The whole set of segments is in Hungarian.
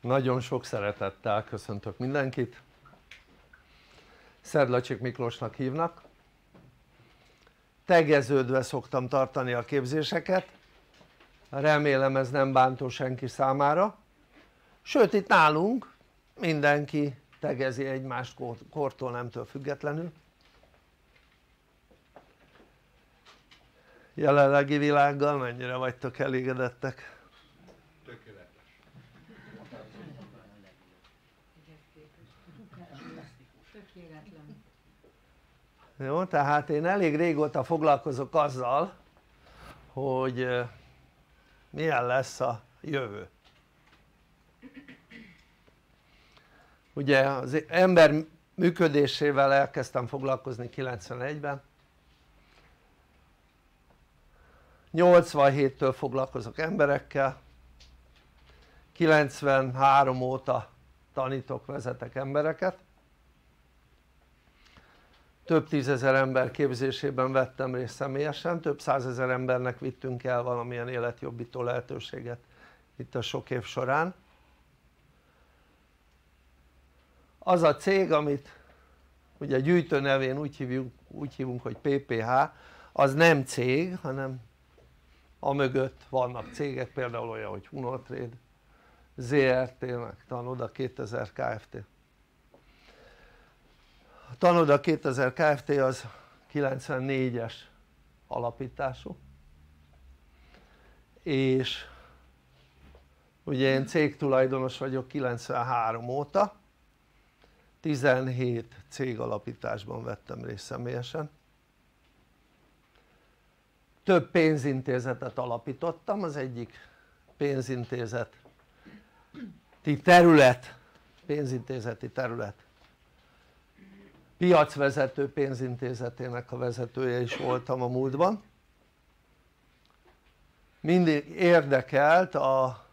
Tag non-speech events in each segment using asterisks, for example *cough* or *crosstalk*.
Nagyon sok szeretettel köszöntök mindenkit. Szedlacsik Miklósnak hívnak. Tegeződve szoktam tartani a képzéseket. Remélem ez nem bántó senki számára. Sőt itt nálunk mindenki tegezi egymást kortól nemtől függetlenül. Jelenlegi világgal mennyire vagytok elégedettek? Jó? tehát én elég régóta foglalkozok azzal hogy milyen lesz a jövő. Ugye az ember működésével elkezdtem foglalkozni 91-ben 87-től foglalkozok emberekkel. 93 óta tanítok, vezetek embereket több tízezer ember képzésében vettem részt személyesen, több százezer embernek vittünk el valamilyen életjobbító lehetőséget itt a sok év során. Az a cég amit ugye gyűjtő nevén úgy hívjuk, úgy hívunk hogy PPH az nem cég hanem a mögött vannak cégek például olyan hogy Hunotrade, ZRT meg Tanoda 2000 Kft a Tanoda 2000 Kft. az 94-es alapítású. És ugye én cégtulajdonos vagyok 93 óta. 17 cég alapításban vettem részt személyesen. Több pénzintézetet alapítottam, az egyik pénzintézeti terület, pénzintézeti terület piacvezető pénzintézetének a vezetője is voltam a múltban. Mindig érdekelt a,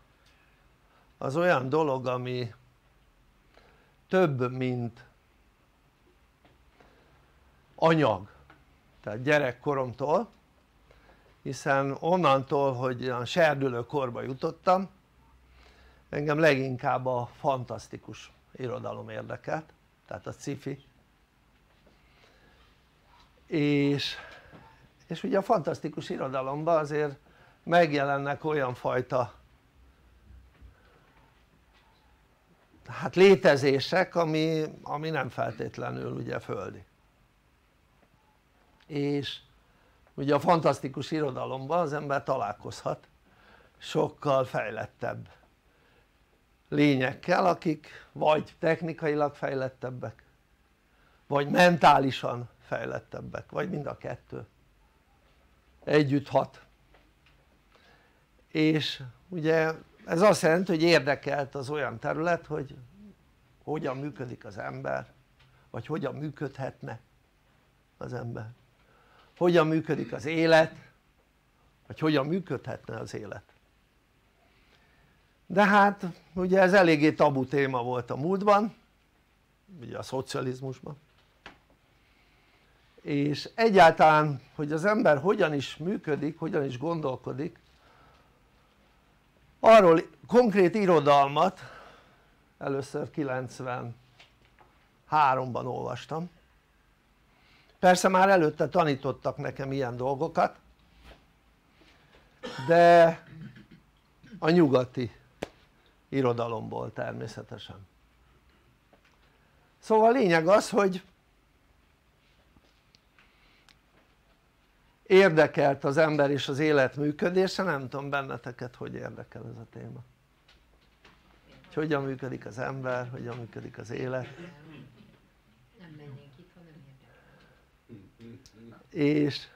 az olyan dolog ami több mint anyag tehát gyerekkoromtól hiszen onnantól hogy olyan serdülő korba jutottam engem leginkább a fantasztikus irodalom érdekelt tehát a sci-fi és, és ugye a fantasztikus irodalomban azért megjelennek olyan fajta hát létezések ami, ami nem feltétlenül ugye földi. És ugye a fantasztikus irodalomban az ember találkozhat sokkal fejlettebb lényekkel akik vagy technikailag fejlettebbek vagy mentálisan fejlettebbek, vagy mind a kettő. Együtt hat. És ugye ez azt jelenti hogy érdekelt az olyan terület hogy hogyan működik az ember vagy hogyan működhetne az ember. Hogyan működik az élet vagy hogyan működhetne az élet. De hát ugye ez eléggé tabu téma volt a múltban ugye a szocializmusban és egyáltalán hogy az ember hogyan is működik, hogyan is gondolkodik arról konkrét irodalmat először 93-ban olvastam. Persze már előtte tanítottak nekem ilyen dolgokat de a nyugati irodalomból természetesen. Szóval a lényeg az hogy érdekelt az ember és az élet működése, nem tudom benneteket hogy érdekel ez a téma. Hogy hogyan működik az ember, hogyan működik az élet. És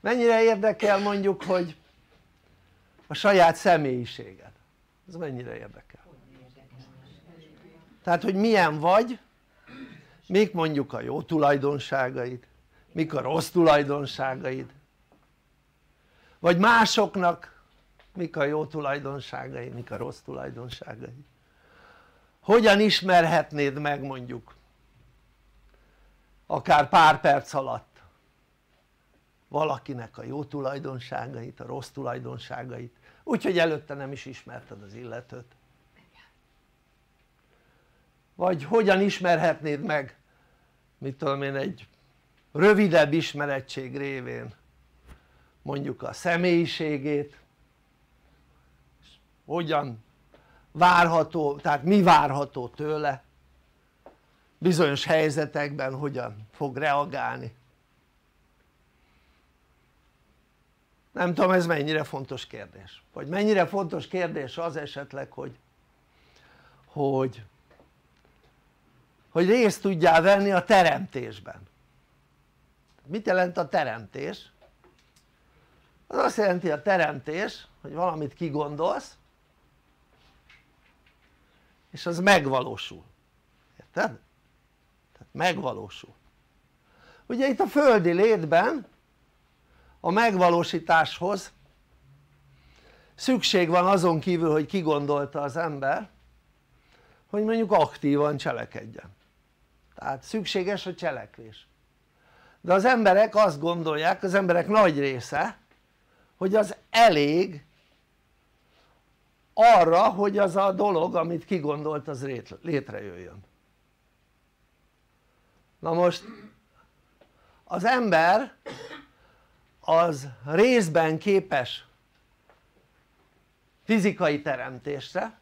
mennyire érdekel mondjuk hogy a saját személyiséged? Ez mennyire érdekel? Tehát hogy milyen vagy mik mondjuk a jó tulajdonságaid mik a rossz tulajdonságaid? Vagy másoknak mik a jó tulajdonságai, mik a rossz tulajdonságai? Hogyan ismerhetnéd meg mondjuk akár pár perc alatt valakinek a jó tulajdonságait, a rossz tulajdonságait? Úgyhogy előtte nem is ismerted az illetőt. Vagy hogyan ismerhetnéd meg mit tudom én egy rövidebb ismerettség révén mondjuk a személyiségét hogyan várható, tehát mi várható tőle bizonyos helyzetekben hogyan fog reagálni. Nem tudom ez mennyire fontos kérdés. Vagy mennyire fontos kérdés az esetleg hogy hogy hogy részt tudjál venni a teremtésben mit jelent a teremtés? az azt jelenti a teremtés hogy valamit kigondolsz és az megvalósul, érted? tehát megvalósul ugye itt a földi létben a megvalósításhoz szükség van azon kívül hogy kigondolta az ember hogy mondjuk aktívan cselekedjen tehát szükséges a cselekvés de az emberek azt gondolják, az emberek nagy része hogy az elég arra hogy az a dolog amit kigondolt az létrejöjjön. Na most az ember az részben képes fizikai teremtésre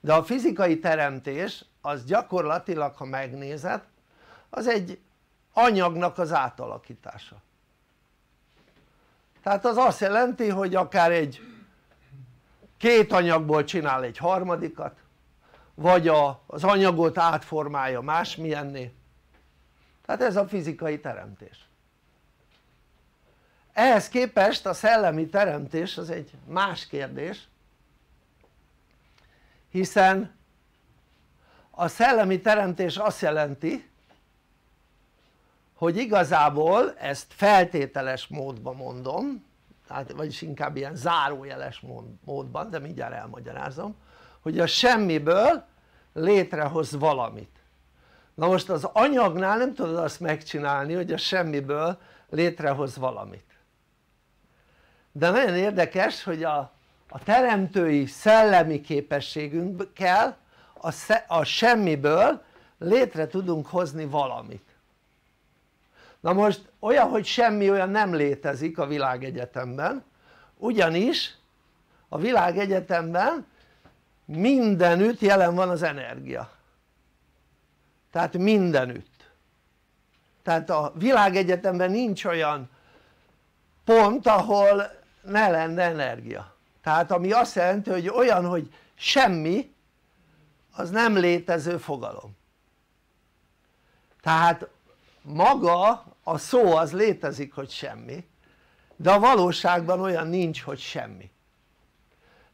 de a fizikai teremtés az gyakorlatilag ha megnézed az egy anyagnak az átalakítása. Tehát az azt jelenti hogy akár egy két anyagból csinál egy harmadikat vagy a, az anyagot átformálja másmilyenné. Tehát ez a fizikai teremtés. Ehhez képest a szellemi teremtés az egy más kérdés hiszen a szellemi teremtés azt jelenti hogy igazából ezt feltételes módban mondom tehát vagyis inkább ilyen zárójeles módban de mindjárt elmagyarázom hogy a semmiből létrehoz valamit. Na most az anyagnál nem tudod azt megcsinálni hogy a semmiből létrehoz valamit. De nagyon érdekes hogy a, a teremtői szellemi képességünkkel a, a semmiből létre tudunk hozni valamit na most olyan hogy semmi olyan nem létezik a világegyetemben ugyanis a világegyetemben mindenütt jelen van az energia. Tehát mindenütt. Tehát a világegyetemben nincs olyan pont ahol ne lenne energia. Tehát ami azt jelenti hogy olyan hogy semmi az nem létező fogalom. Tehát maga a szó az létezik hogy semmi de a valóságban olyan nincs hogy semmi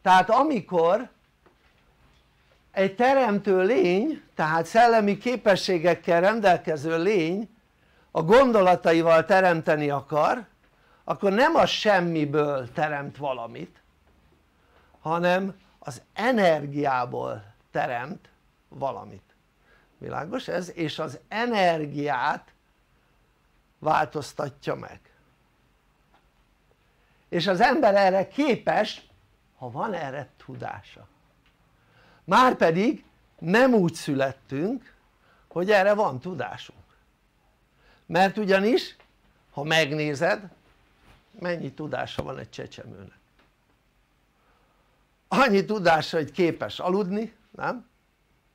tehát amikor egy teremtő lény tehát szellemi képességekkel rendelkező lény a gondolataival teremteni akar akkor nem a semmiből teremt valamit hanem az energiából teremt valamit világos ez? és az energiát változtatja meg. És az ember erre képes ha van erre tudása. Márpedig nem úgy születtünk hogy erre van tudásunk. Mert ugyanis ha megnézed mennyi tudása van egy csecsemőnek. Annyi tudása hogy képes aludni, nem?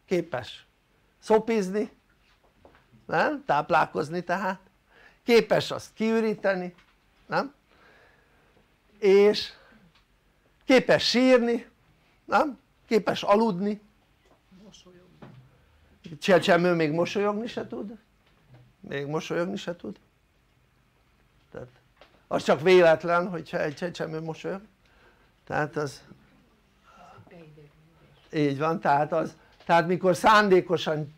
képes szopizni, nem? táplálkozni tehát képes azt kiüríteni, nem? és képes sírni, nem? képes aludni. Csecsemő még mosolyogni se tud? Még mosolyogni se tud? Tehát az csak véletlen hogyha egy csecsemő mosolyog. Tehát az így van tehát az tehát mikor szándékosan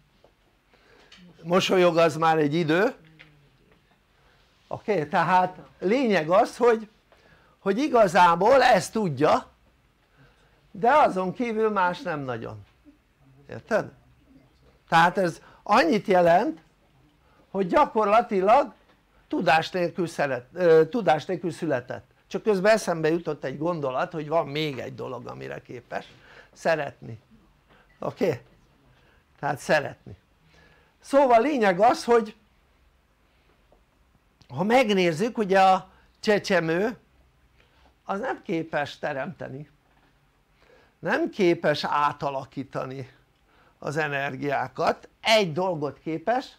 mosolyog az már egy idő oké? Okay? tehát lényeg az hogy hogy igazából ezt tudja de azon kívül más nem nagyon érted? tehát ez annyit jelent hogy gyakorlatilag tudás nélkül, szeret, tudás nélkül született csak közben eszembe jutott egy gondolat hogy van még egy dolog amire képes szeretni oké? Okay? tehát szeretni szóval lényeg az hogy ha megnézzük ugye a csecsemő az nem képes teremteni. Nem képes átalakítani az energiákat, egy dolgot képes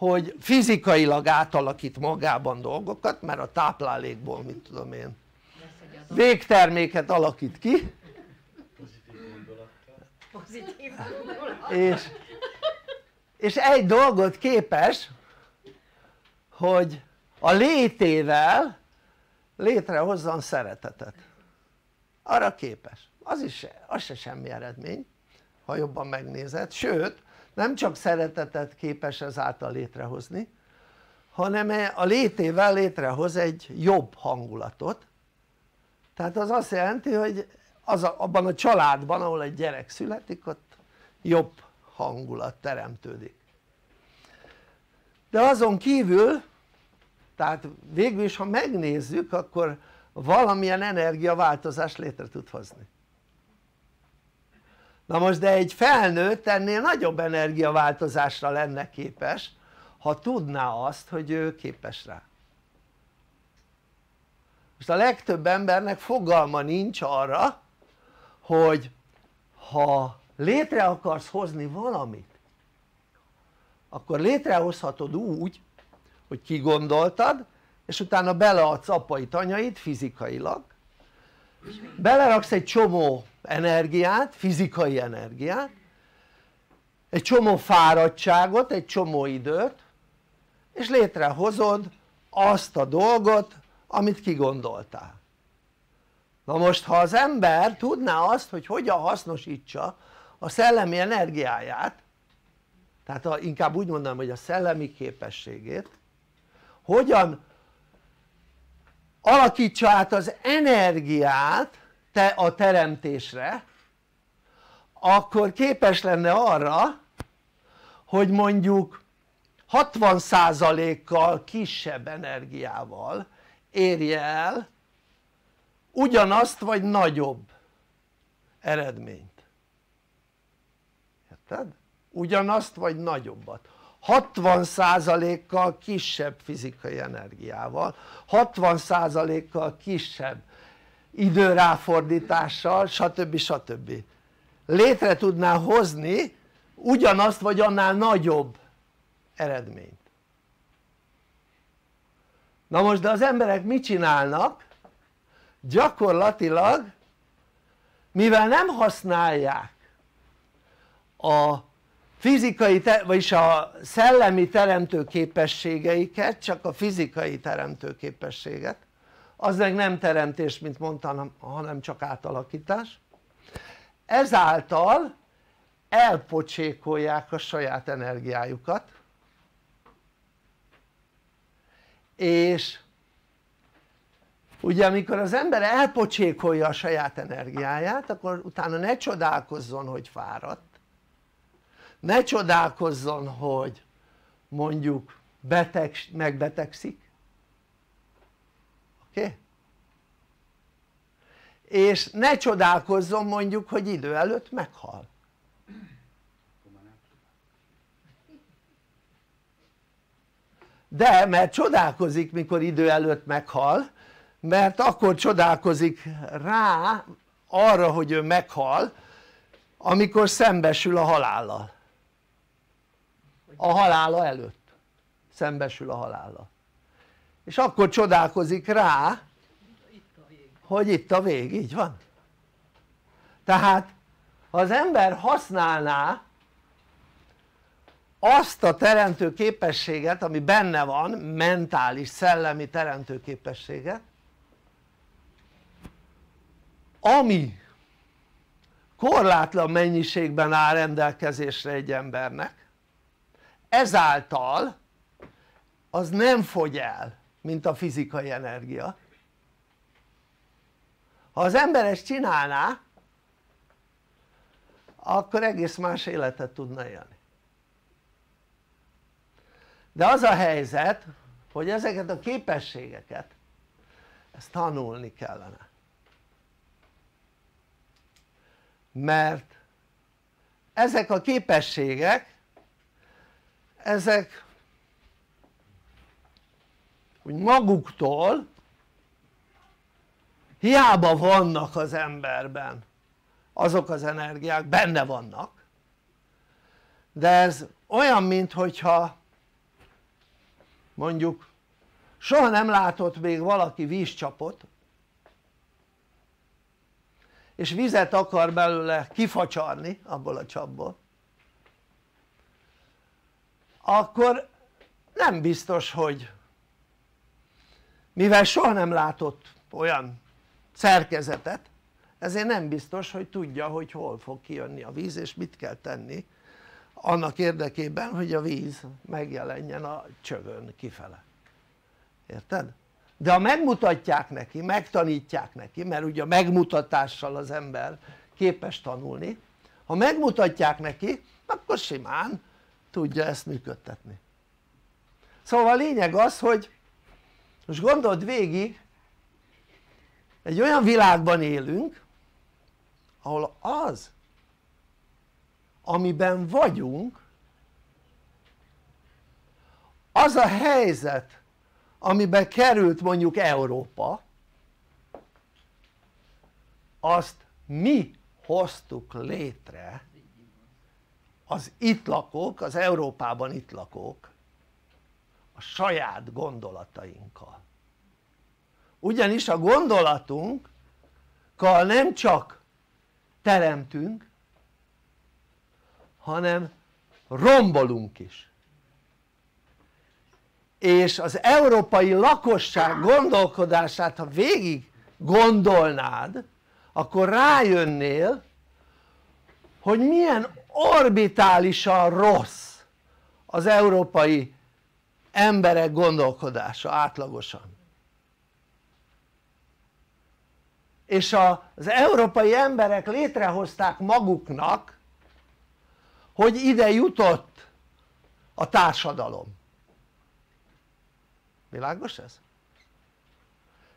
hogy fizikailag átalakít magában dolgokat mert a táplálékból mit tudom én végterméket alakít ki. És, és egy dolgot képes hogy a létével létrehozzon szeretetet. Arra képes, az is az se semmi eredmény ha jobban megnézed, sőt nem csak szeretetet képes ezáltal létrehozni hanem a létével létrehoz egy jobb hangulatot. Tehát az azt jelenti hogy az a, abban a családban ahol egy gyerek születik ott jobb hangulat teremtődik. De azon kívül tehát végül is ha megnézzük akkor valamilyen energiaváltozást létre tud hozni. Na most de egy felnőtt ennél nagyobb energiaváltozásra lenne képes ha tudná azt hogy ő képes rá. Most a legtöbb embernek fogalma nincs arra hogy ha létre akarsz hozni valamit akkor létrehozhatod úgy hogy kigondoltad és utána beleadsz apait, anyait fizikailag. Beleraksz egy csomó energiát, fizikai energiát egy csomó fáradtságot, egy csomó időt és létrehozod azt a dolgot amit kigondoltál. Na most ha az ember tudná azt hogy hogyan hasznosítsa a szellemi energiáját tehát a, inkább úgy mondanám hogy a szellemi képességét hogyan alakítsa át az energiát te a teremtésre akkor képes lenne arra hogy mondjuk 60%-kal kisebb energiával érje el ugyanazt vagy nagyobb eredményt érted? ugyanazt vagy nagyobbat 60%-kal kisebb fizikai energiával 60%-kal kisebb időráfordítással stb. stb. létre tudná hozni ugyanazt vagy annál nagyobb eredményt na most de az emberek mit csinálnak? gyakorlatilag mivel nem használják a fizikai, vagyis a szellemi teremtő képességeiket csak a fizikai teremtő képességet az meg nem teremtés mint mondtam hanem csak átalakítás. Ezáltal elpocsékolják a saját energiájukat. És ugye amikor az ember elpocsékolja a saját energiáját akkor utána ne csodálkozzon hogy fáradt ne csodálkozzon hogy mondjuk beteg, megbetegszik oké? Okay? és ne csodálkozzon mondjuk hogy idő előtt meghal de mert csodálkozik mikor idő előtt meghal mert akkor csodálkozik rá arra hogy ő meghal amikor szembesül a halállal a halála előtt. Szembesül a halállal. És akkor csodálkozik rá hogy itt a vég, így van. Tehát ha az ember használná azt a teremtő képességet ami benne van, mentális, szellemi teremtő képességet ami korlátlan mennyiségben áll rendelkezésre egy embernek ezáltal az nem fogy el mint a fizikai energia. Ha az ember ezt csinálná akkor egész más életet tudna élni. De az a helyzet hogy ezeket a képességeket ezt tanulni kellene. Mert ezek a képességek ezek úgy maguktól hiába vannak az emberben azok az energiák, benne vannak de ez olyan mint hogyha mondjuk soha nem látott még valaki vízcsapot és vizet akar belőle kifacsarni abból a csapból akkor nem biztos hogy mivel soha nem látott olyan szerkezetet ezért nem biztos hogy tudja hogy hol fog kijönni a víz és mit kell tenni annak érdekében hogy a víz megjelenjen a csövön kifele érted? de ha megmutatják neki, megtanítják neki mert ugye a megmutatással az ember képes tanulni ha megmutatják neki akkor simán tudja ezt működtetni. Szóval a lényeg az hogy most gondold végig egy olyan világban élünk ahol az amiben vagyunk az a helyzet amiben került mondjuk Európa azt mi hoztuk létre az itt lakók, az Európában itt lakók a saját gondolatainkkal. Ugyanis a gondolatunkkal nem csak teremtünk hanem rombolunk is. És az európai lakosság gondolkodását ha végig gondolnád akkor rájönnél hogy milyen orbitálisan rossz az európai emberek gondolkodása átlagosan és az európai emberek létrehozták maguknak hogy ide jutott a társadalom világos ez?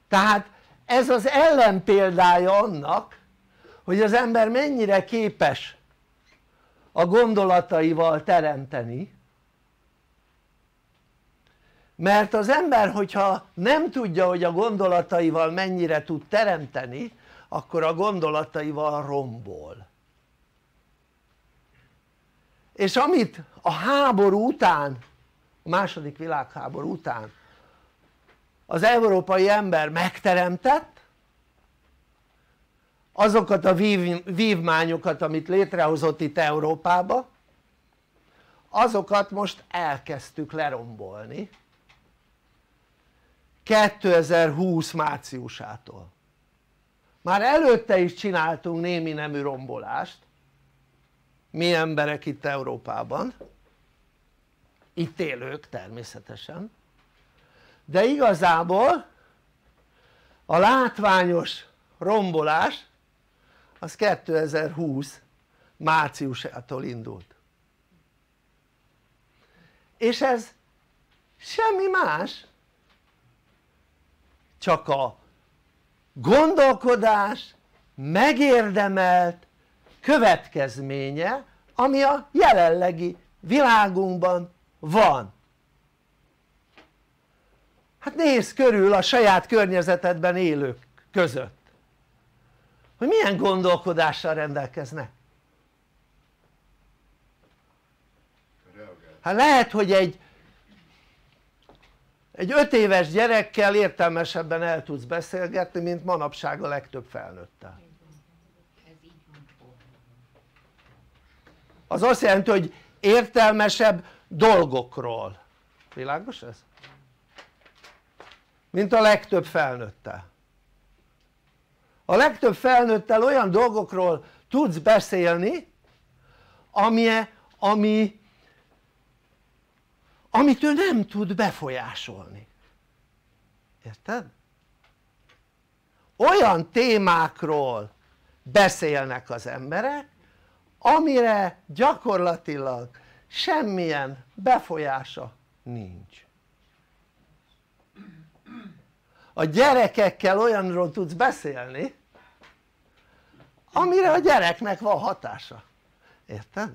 tehát ez az ellenpéldája annak hogy az ember mennyire képes a gondolataival teremteni. Mert az ember hogyha nem tudja hogy a gondolataival mennyire tud teremteni akkor a gondolataival rombol. És amit a háború után a második világháború után az európai ember megteremtett azokat a vív, vívmányokat amit létrehozott itt Európába azokat most elkezdtük lerombolni 2020 márciusától. Már előtte is csináltunk némi nemű rombolást mi emberek itt Európában itt élők természetesen de igazából a látványos rombolás az 2020 márciusától indult. És ez semmi más csak a gondolkodás megérdemelt következménye ami a jelenlegi világunkban van. Hát nézz körül a saját környezetedben élők között hogy milyen gondolkodással rendelkeznek hát lehet hogy egy egy öt éves gyerekkel értelmesebben el tudsz beszélgetni mint manapság a legtöbb felnőttel. Az azt jelenti hogy értelmesebb dolgokról. Világos ez? mint a legtöbb felnőttel a legtöbb felnőttel olyan dolgokról tudsz beszélni ami, ami amit ő nem tud befolyásolni érted? olyan témákról beszélnek az emberek amire gyakorlatilag semmilyen befolyása nincs a gyerekekkel olyanról tudsz beszélni amire a gyereknek van hatása érted?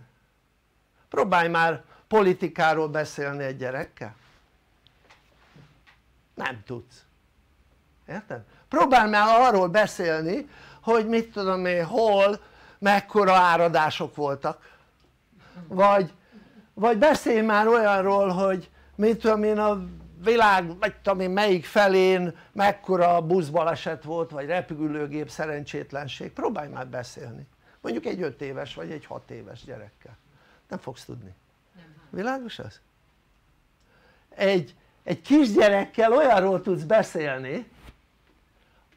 próbálj már politikáról beszélni egy gyerekkel nem tudsz érted? próbálj már arról beszélni hogy mit tudom én hol mekkora áradások voltak vagy, vagy beszélj már olyanról hogy mit tudom én a világ vagy tudom én melyik felén mekkora buszbaleset volt vagy repülőgép szerencsétlenség. Próbálj már beszélni. Mondjuk egy 5 éves vagy egy 6 éves gyerekkel. Nem fogsz tudni. Világos ez? egy, egy kisgyerekkel olyanról tudsz beszélni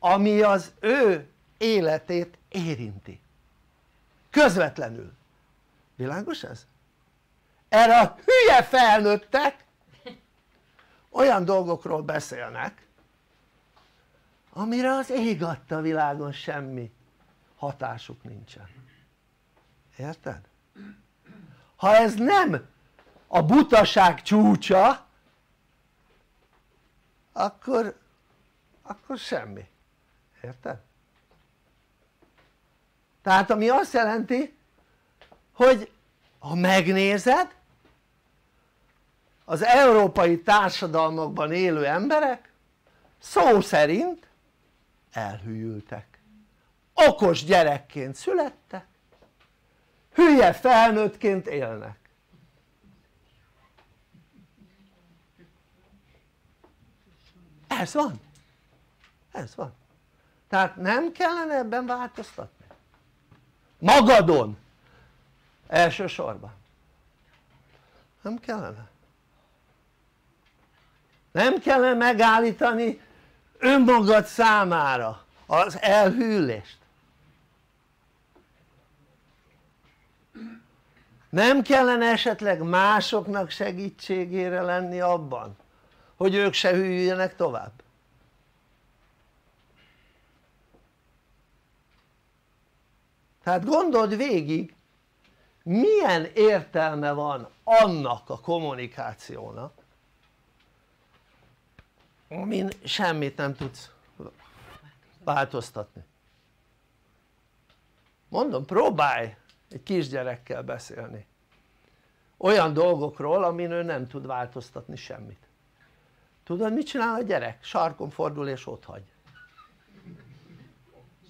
ami az ő életét érinti. Közvetlenül. Világos ez? erre a hülye felnőttek olyan dolgokról beszélnek amire az ég adta világon semmi hatásuk nincsen érted? ha ez nem a butaság csúcsa akkor akkor semmi, érted? tehát ami azt jelenti hogy ha megnézed az európai társadalmakban élő emberek szó szerint elhűltek. Okos gyerekként születtek hülye felnőttként élnek. Ez van. Ez van. Tehát nem kellene ebben változtatni. Magadon. Elsősorban. Nem kellene nem kellene megállítani önmagad számára az elhűlést. Nem kellene esetleg másoknak segítségére lenni abban hogy ők se hűljenek tovább? Tehát gondold végig milyen értelme van annak a kommunikációnak amin semmit nem tudsz változtatni. Mondom próbálj egy kisgyerekkel beszélni. Olyan dolgokról amin ő nem tud változtatni semmit. Tudod mit csinál a gyerek? sarkon fordul és ott hagy.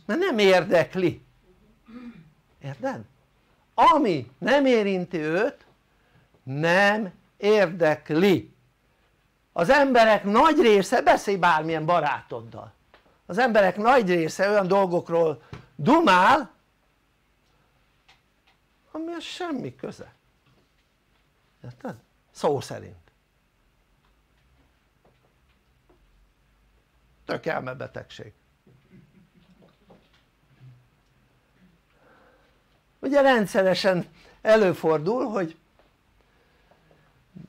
Mert nem érdekli. Érted? ami nem érinti őt nem érdekli az emberek nagy része beszélj bármilyen barátoddal. Az emberek nagy része olyan dolgokról dumál ami az semmi köze. Érted? szó szerint. Tök elmebetegség. Ugye rendszeresen előfordul hogy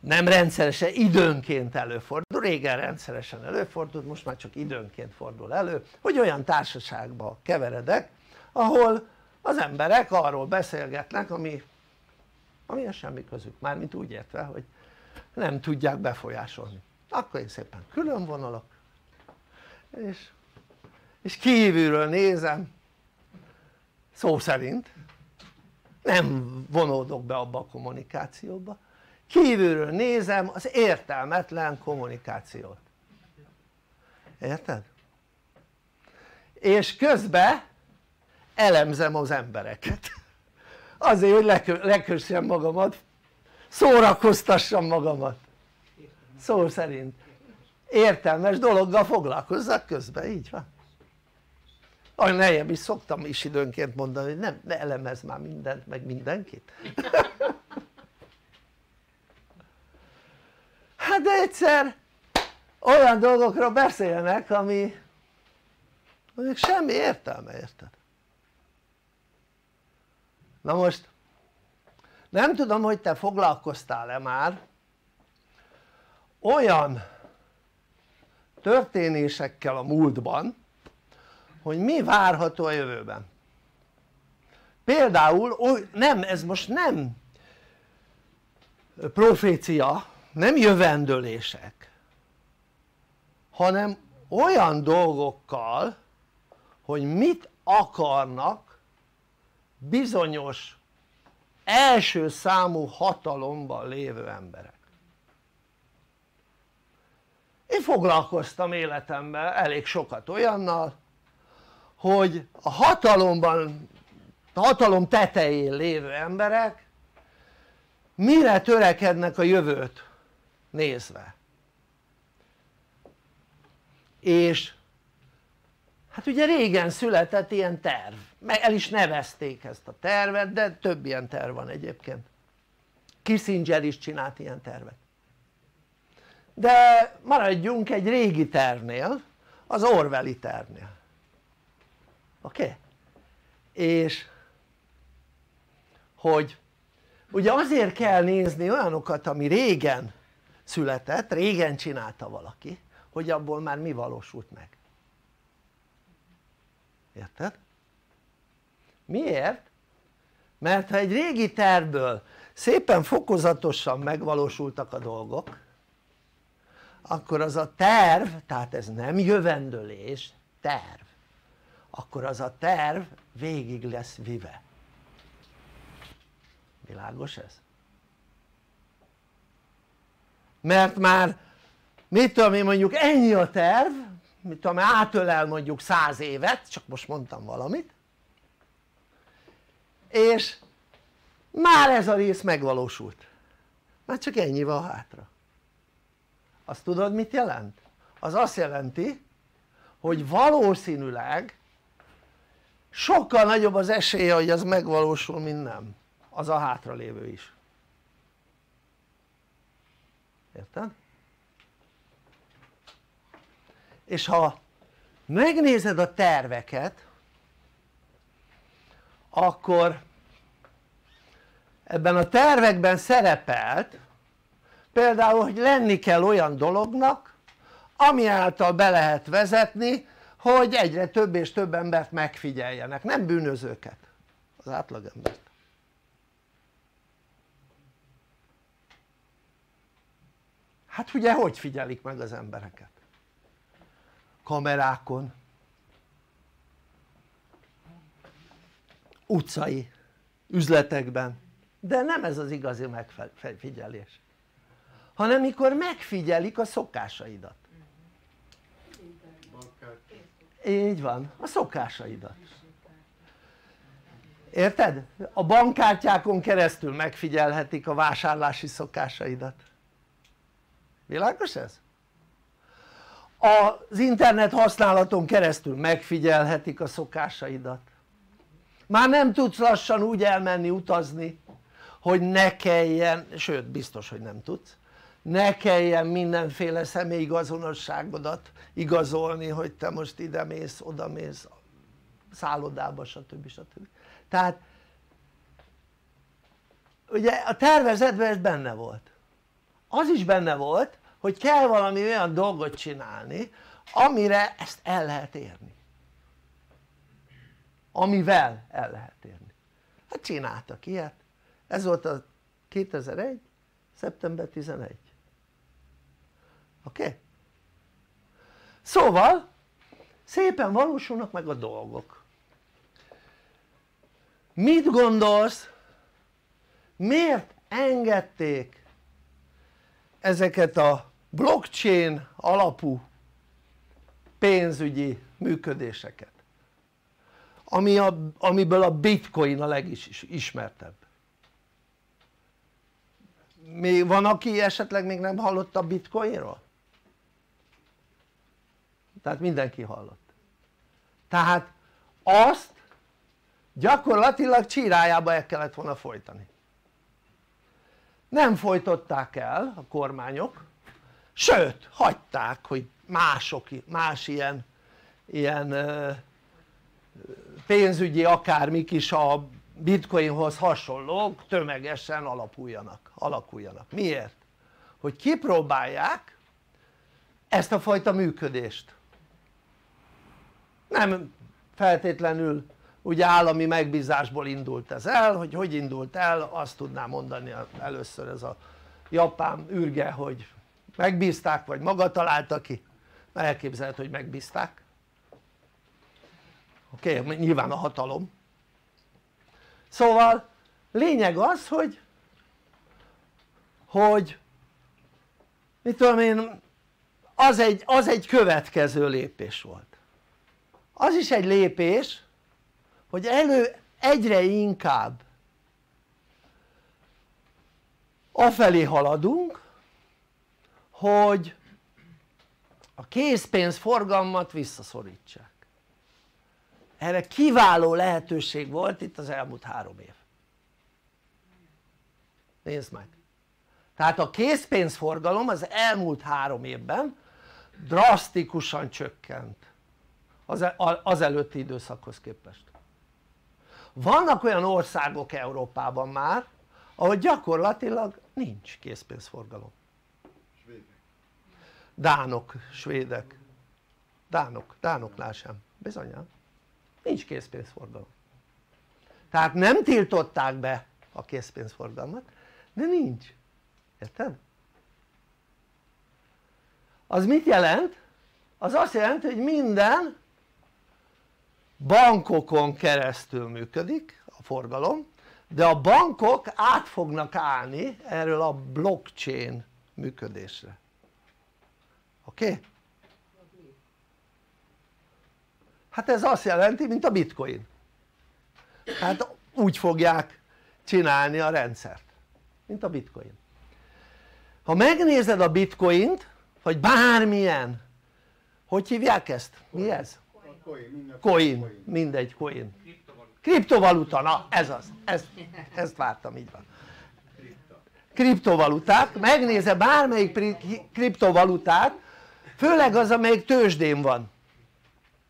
nem rendszeresen időnként előfordul, régen rendszeresen előfordult, most már csak időnként fordul elő hogy olyan társaságba keveredek ahol az emberek arról beszélgetnek ami ami a semmi közük, mármint úgy értve hogy nem tudják befolyásolni. Akkor én szépen külön vonalak és, és kívülről nézem. Szó szerint nem vonódok be abba a kommunikációba kívülről nézem az értelmetlen kommunikációt. Érted? és közben elemzem az embereket. *laughs* Azért hogy lekö lekössem magamat. Szórakoztassam magamat. Szó szerint. Értelmes dologgal foglalkozzak közben, így van. Olyan nejem is szoktam is időnként mondani hogy nem, ne elemez már mindent meg mindenkit *laughs* hát de egyszer olyan dolgokról beszélnek ami mondjuk semmi értelme érted? na most nem tudom hogy te foglalkoztál-e már olyan történésekkel a múltban hogy mi várható a jövőben például nem ez most nem profécia nem jövendőlések hanem olyan dolgokkal hogy mit akarnak bizonyos első számú hatalomban lévő emberek. Én foglalkoztam életemben elég sokat olyannal hogy a hatalomban a hatalom tetején lévő emberek mire törekednek a jövőt nézve és hát ugye régen született ilyen terv, meg el is nevezték ezt a tervet de több ilyen terv van egyébként Kissinger is csinált ilyen tervet de maradjunk egy régi tervnél az Orwelli tervnél oké? Okay? és hogy ugye azért kell nézni olyanokat ami régen született, régen csinálta valaki hogy abból már mi valósult meg érted? miért? mert ha egy régi tervből szépen fokozatosan megvalósultak a dolgok akkor az a terv, tehát ez nem jövendőlés, terv akkor az a terv végig lesz vive világos ez? Mert már mit tudom én mondjuk ennyi a terv mit tudom átölel mondjuk száz évet csak most mondtam valamit és már ez a rész megvalósult. Már csak ennyi van hátra. Azt tudod mit jelent? az azt jelenti hogy valószínűleg sokkal nagyobb az esélye hogy az megvalósul mint nem. Az a hátralévő is érted? és ha megnézed a terveket akkor ebben a tervekben szerepelt például hogy lenni kell olyan dolognak ami által be lehet vezetni hogy egyre több és több embert megfigyeljenek, nem bűnözőket, az átlagembert hát ugye hogy figyelik meg az embereket? kamerákon. Utcai üzletekben. De nem ez az igazi megfigyelés. Hanem mikor megfigyelik a szokásaidat. Így van, a szokásaidat. Érted? a bankkártyákon keresztül megfigyelhetik a vásárlási szokásaidat világos ez? az internet használaton keresztül megfigyelhetik a szokásaidat már nem tudsz lassan úgy elmenni utazni hogy ne kelljen, sőt biztos hogy nem tudsz ne kelljen mindenféle személyigazonosságodat igazolni hogy te most ide mész, oda mész szállodába stb. stb. tehát ugye a tervezetben ez benne volt az is benne volt hogy kell valami olyan dolgot csinálni amire ezt el lehet érni amivel el lehet érni hát csináltak ilyet ez volt a 2001 szeptember 11 oké? Okay? szóval szépen valósulnak meg a dolgok mit gondolsz miért engedték ezeket a blockchain alapú pénzügyi működéseket ami a, amiből a bitcoin a legismertebb még van aki esetleg még nem hallott a bitcoinról? tehát mindenki hallott. Tehát azt gyakorlatilag csirájába el kellett volna folytani. Nem folytották el a kormányok sőt hagyták hogy mások, más ilyen, ilyen pénzügyi akármik is a bitcoinhoz hasonlók tömegesen alapuljanak, alakuljanak. miért? hogy kipróbálják ezt a fajta működést nem feltétlenül ugye állami megbízásból indult ez el, hogy hogy indult el azt tudnám mondani először ez a japán űrge hogy megbízták vagy maga találta ki? Elképzelhető hogy megbízták. Oké okay, nyilván a hatalom. Szóval lényeg az hogy hogy mit tudom én az egy, az egy következő lépés volt. Az is egy lépés hogy elő egyre inkább afelé haladunk hogy a készpénz forgalmat visszaszorítsák erre kiváló lehetőség volt itt az elmúlt három év. Nézd meg. Tehát a készpénzforgalom az elmúlt három évben drasztikusan csökkent e, az előtti időszakhoz képest. Vannak olyan országok Európában már ahol gyakorlatilag nincs készpénzforgalom dánok, svédek. Dánok, dánoknál sem, bizonyán nincs készpénzforgalom. Tehát nem tiltották be a készpénzforgalmat de nincs, érted? az mit jelent? az azt jelenti hogy minden bankokon keresztül működik a forgalom de a bankok át fognak állni erről a blockchain működésre oké? Okay? hát ez azt jelenti mint a bitcoin hát úgy fogják csinálni a rendszert mint a bitcoin ha megnézed a bitcoint vagy bármilyen hogy hívják ezt? mi ez? coin, coin. mindegy coin kriptovaluta, na ez az, ezt, ezt vártam, így van kriptovaluták, megnézze bármelyik kriptovalutát főleg az amelyik tőzsdén van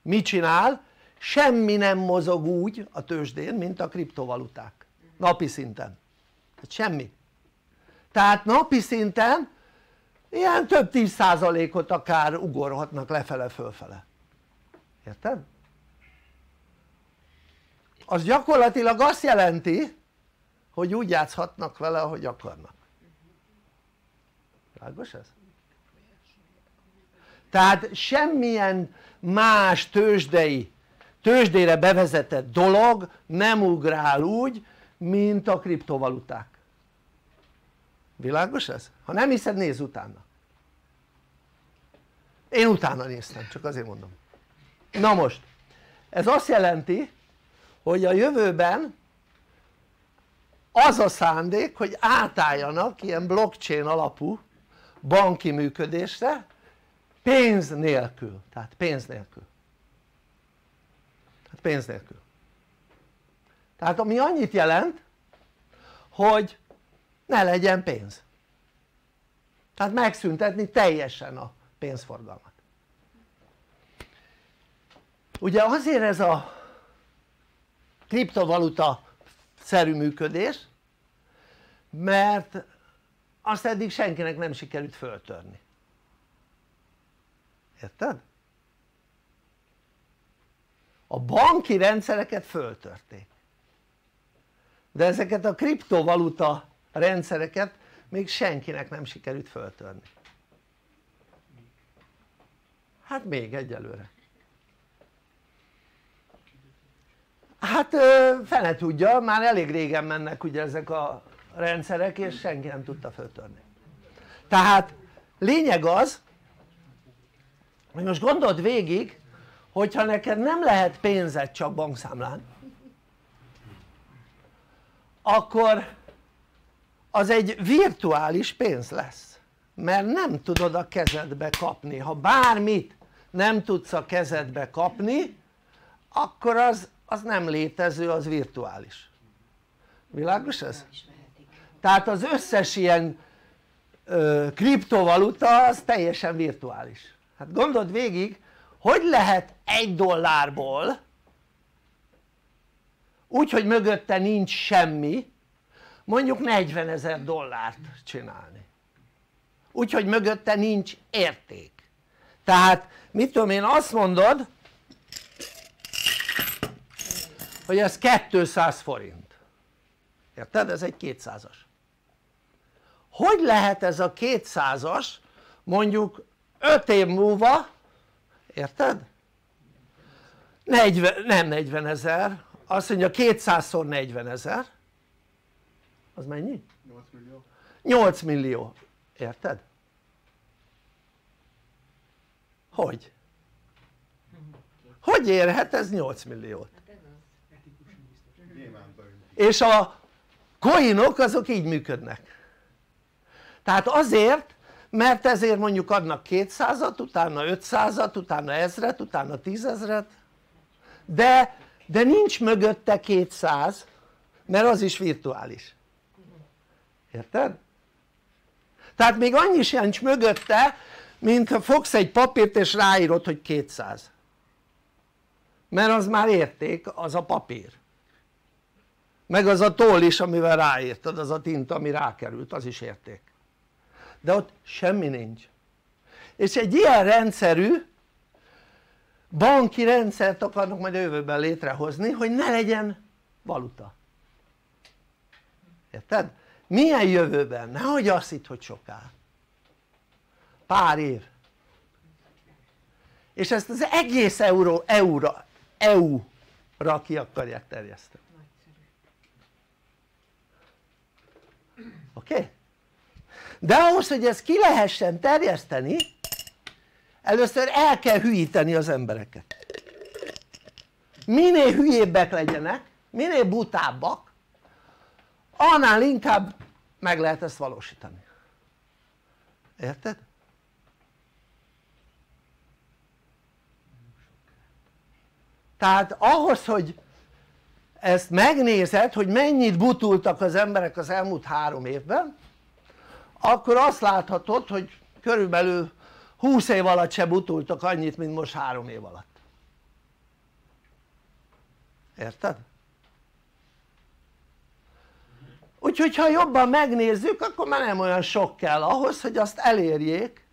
mit csinál? semmi nem mozog úgy a tőzsdén mint a kriptovaluták napi szinten tehát semmi tehát napi szinten ilyen több tíz százalékot akár ugorhatnak lefele fölfele érted? az gyakorlatilag azt jelenti hogy úgy játszhatnak vele ahogy akarnak világos ez? Tehát semmilyen más tőzsdei tőzsdére bevezetett dolog nem ugrál úgy mint a kriptovaluták. Világos ez? ha nem hiszed nézz utána. Én utána néztem csak azért mondom. Na most ez azt jelenti hogy a jövőben az a szándék hogy átálljanak ilyen blockchain alapú banki működésre pénz nélkül, tehát pénz nélkül. Tehát pénz nélkül. Tehát ami annyit jelent hogy ne legyen pénz. Tehát megszüntetni teljesen a pénzforgalmat. Ugye azért ez a kriptovaluta szerű működés mert azt eddig senkinek nem sikerült föltörni érted? a banki rendszereket föltörték. De ezeket a kriptovaluta rendszereket még senkinek nem sikerült föltörni. Hát még egyelőre. Hát fene tudja, már elég régen mennek ugye ezek a rendszerek és senki nem tudta föltörni. Tehát lényeg az hogy most gondold végig hogyha neked nem lehet pénzed csak bankszámlán akkor az egy virtuális pénz lesz. Mert nem tudod a kezedbe kapni, ha bármit nem tudsz a kezedbe kapni akkor az, az nem létező, az virtuális. Világos ez? tehát az összes ilyen ö, kriptovaluta az teljesen virtuális hát gondold végig hogy lehet egy dollárból úgy hogy mögötte nincs semmi mondjuk 40 ezer dollárt csinálni. Úgyhogy mögötte nincs érték. Tehát mit tudom én azt mondod hogy ez 200 forint. Érted? ez egy 200-as hogy lehet ez a 200-as mondjuk 5 év múlva érted? 40, nem 40 ezer azt mondja 200-szor 40 ezer az mennyi? 8 millió 8 millió, érted? hogy? hogy érhet ez 8 milliót? és a coinok azok így működnek tehát azért mert ezért mondjuk adnak 200-at, utána 500-at, utána 1000-et, utána 10 de, de nincs mögötte 200 mert az is virtuális. Érted? tehát még annyi sincs mögötte mint ha fogsz egy papírt és ráírod hogy 200 mert az már érték az a papír. Meg az a toll is amivel ráírtad az a tinta ami rákerült az is érték de ott semmi nincs és egy ilyen rendszerű banki rendszert akarnak majd a jövőben létrehozni hogy ne legyen valuta érted? milyen jövőben? nehogy azt hitt hogy soká pár év és ezt az egész euró, eura, EU-ra ki akarják terjeszteni oké? Okay? De ahhoz hogy ezt ki lehessen terjeszteni először el kell hülyíteni az embereket minél hülyébbek legyenek minél butábbak annál inkább meg lehet ezt valósítani érted? tehát ahhoz hogy ezt megnézed hogy mennyit butultak az emberek az elmúlt három évben akkor azt láthatod hogy körülbelül 20 év alatt se butultak annyit mint most három év alatt érted? úgyhogy ha jobban megnézzük akkor már nem olyan sok kell ahhoz hogy azt elérjék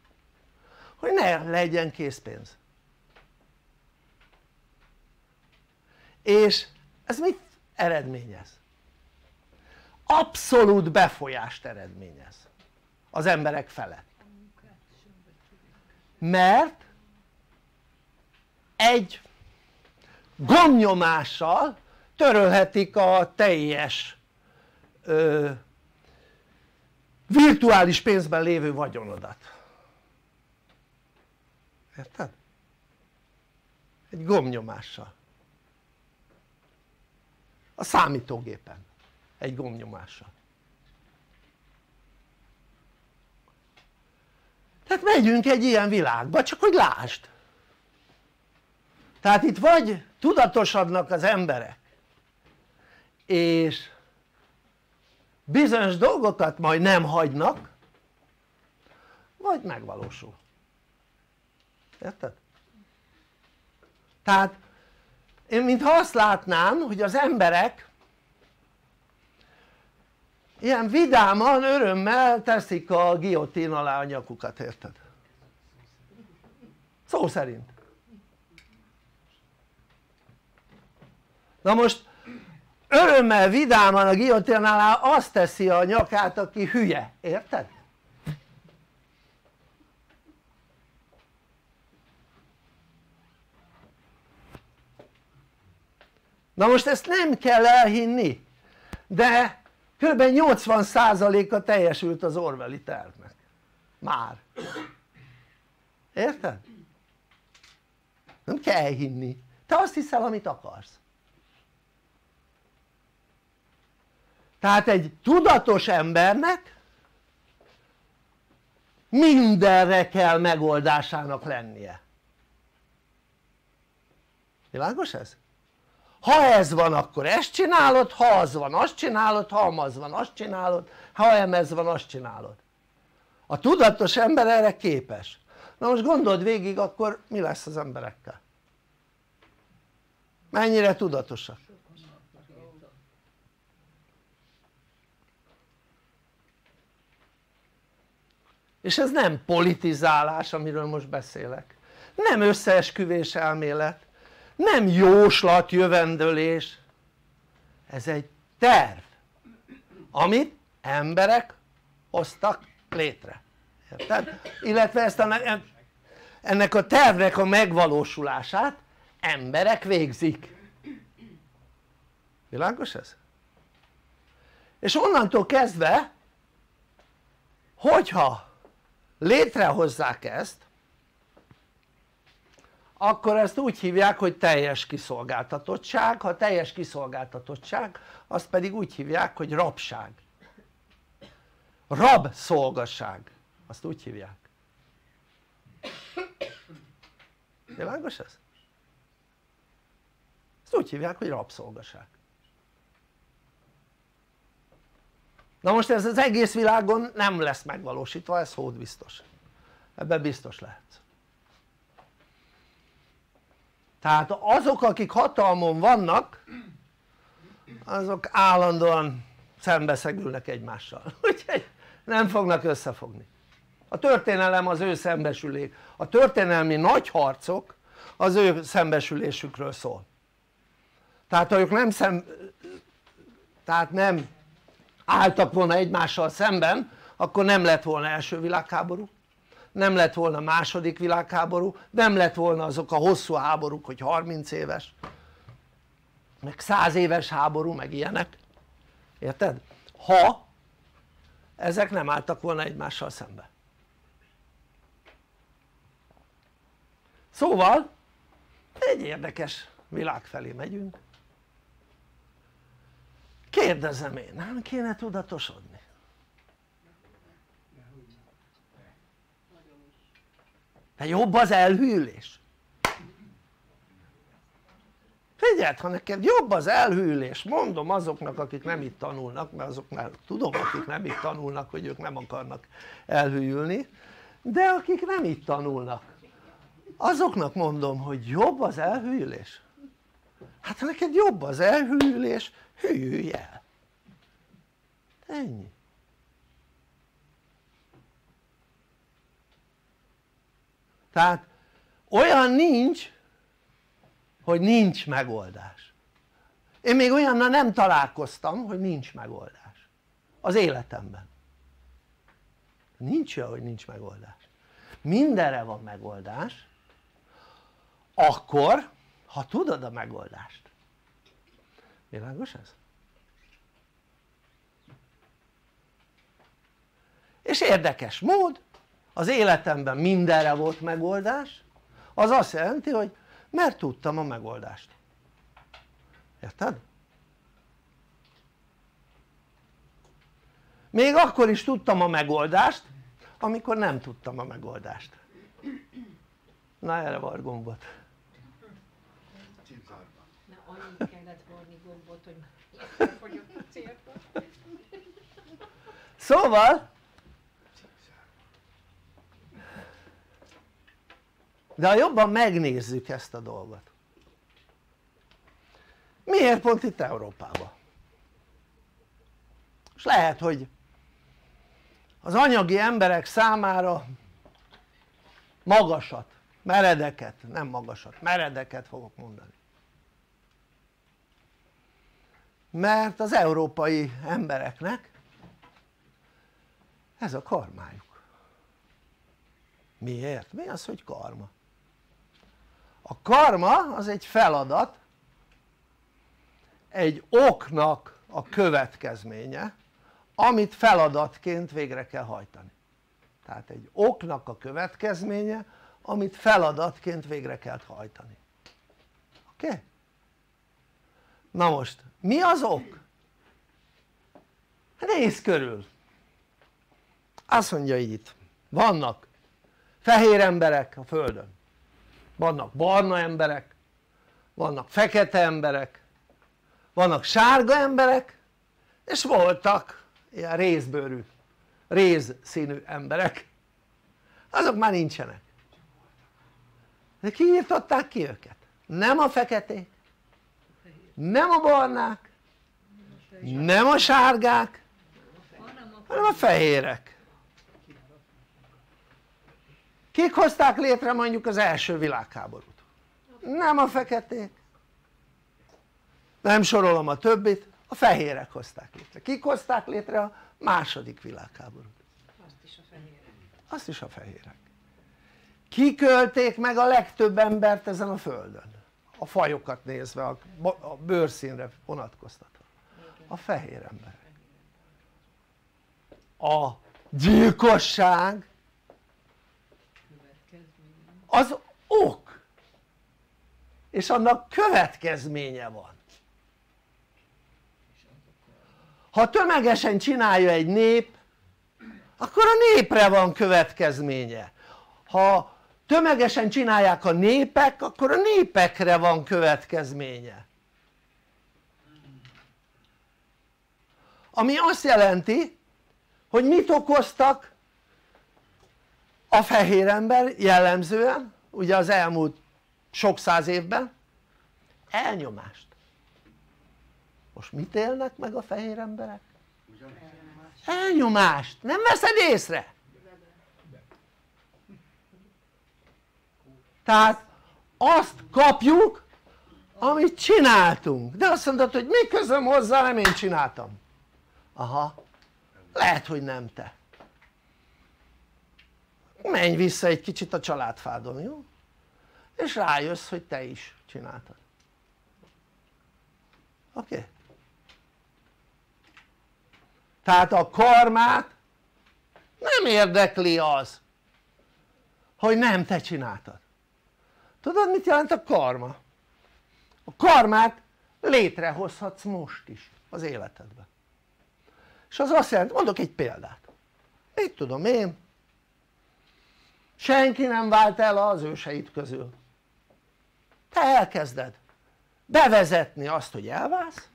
hogy ne legyen készpénz és ez mit eredményez? abszolút befolyást eredményez az emberek felett mert egy gomnyomással törölhetik a teljes ö, virtuális pénzben lévő vagyonodat. Érted? egy gomnyomással a számítógépen. Egy gomnyomással tehát megyünk egy ilyen világba csak hogy lásd tehát itt vagy tudatosodnak az emberek és bizonyos dolgokat majd nem hagynak vagy megvalósul érted? tehát én mintha azt látnám hogy az emberek ilyen vidáman, örömmel teszik a guillotine alá a nyakukat, érted? szó szerint na most örömmel, vidáman a guillotine alá azt teszi a nyakát aki hülye, érted? na most ezt nem kell elhinni de kb. 80%-a teljesült az Orwelli tervnek már érted? nem kell elhinni te azt hiszel amit akarsz tehát egy tudatos embernek mindenre kell megoldásának lennie világos ez? Ha ez van akkor ezt csinálod, ha az van azt csinálod, ha az van azt csinálod, ha ez van azt csinálod. A tudatos ember erre képes. Na most gondold végig akkor mi lesz az emberekkel? Mennyire tudatosak? És ez nem politizálás amiről most beszélek. Nem összeesküvés elmélet nem jóslat, jövendőlés ez egy terv amit emberek hoztak létre érted? illetve ezt a, ennek a tervnek a megvalósulását emberek végzik világos ez? és onnantól kezdve hogyha létrehozzák ezt akkor ezt úgy hívják hogy teljes kiszolgáltatottság, ha teljes kiszolgáltatottság azt pedig úgy hívják hogy rabság. Rabszolgaság azt úgy hívják. Világos ez? ezt úgy hívják hogy rabszolgaság na most ez az egész világon nem lesz megvalósítva ez hód biztos. Ebben biztos lehet tehát azok akik hatalmon vannak azok állandóan szembeszegülnek egymással. *laughs* Úgyhogy nem fognak összefogni. A történelem az ő szembesülés, a történelmi nagy harcok az ő szembesülésükről szól. Tehát ha ők nem szem, tehát nem álltak volna egymással szemben akkor nem lett volna első világháború nem lett volna második világháború nem lett volna azok a hosszú háborúk hogy 30 éves meg 100 éves háború meg ilyenek érted? ha ezek nem álltak volna egymással szembe szóval egy érdekes világ felé megyünk kérdezem én, nem kéne tudatosodni? De jobb az elhűlés. Figyeld ha neked jobb az elhűlés mondom azoknak akik nem itt tanulnak mert azoknál tudom akik nem itt tanulnak hogy ők nem akarnak elhűlni de akik nem itt tanulnak azoknak mondom hogy jobb az elhűlés. Hát ha neked jobb az elhűlés hűlj el. Ennyi tehát olyan nincs hogy nincs megoldás. Én még olyannal nem találkoztam hogy nincs megoldás. Az életemben. Nincs olyan hogy nincs megoldás. Mindenre van megoldás akkor ha tudod a megoldást. Világos ez? és érdekes mód az életemben mindenre volt megoldás. Az azt jelenti hogy mert tudtam a megoldást. Érted? még akkor is tudtam a megoldást amikor nem tudtam a megoldást. Na erre van gombot. Na annyit kellett varni gombot hogy *laughs* a célba. Szóval de ha jobban megnézzük ezt a dolgot miért pont itt Európában? és lehet hogy az anyagi emberek számára magasat, meredeket, nem magasat, meredeket fogok mondani mert az európai embereknek ez a karmájuk miért? mi az hogy karma? A karma az egy feladat egy oknak a következménye amit feladatként végre kell hajtani tehát egy oknak a következménye amit feladatként végre kell hajtani oké? Okay? na most mi az ok? Nézz körül azt mondja itt vannak fehér emberek a földön vannak barna emberek vannak fekete emberek vannak sárga emberek és voltak ilyen rézbőrű rézszínű emberek. Azok már nincsenek. De ki írtották ki őket? nem a feketék nem a barnák nem a sárgák hanem a fehérek kik hozták létre mondjuk az első világháborút? nem a feketék. Nem sorolom a többit a fehérek hozták létre, kik hozták létre a második világháborút? azt is a fehérek. Azt is a fehérek. Kikölték meg a legtöbb embert ezen a földön? A fajokat nézve, a bőrszínre vonatkoztatva. A fehér emberek. A gyilkosság az ok. És annak következménye van. Ha tömegesen csinálja egy nép akkor a népre van következménye. Ha tömegesen csinálják a népek akkor a népekre van következménye. Ami azt jelenti hogy mit okoztak a fehér ember jellemzően ugye az elmúlt sok száz évben elnyomást. Most mit élnek meg a fehér emberek? elnyomást, nem veszed észre? tehát azt kapjuk amit csináltunk. De azt mondod hogy mi közöm hozzá nem én csináltam. Aha. Lehet hogy nem te menj vissza egy kicsit a családfádon jó? és rájössz hogy te is csináltad oké? Okay? tehát a karmát nem érdekli az hogy nem te csináltad tudod mit jelent a karma? a karmát létrehozhatsz most is az életedben és az azt jelenti, mondok egy példát mit tudom én senki nem vált el az őseid közül. Te elkezded bevezetni azt hogy elválsz.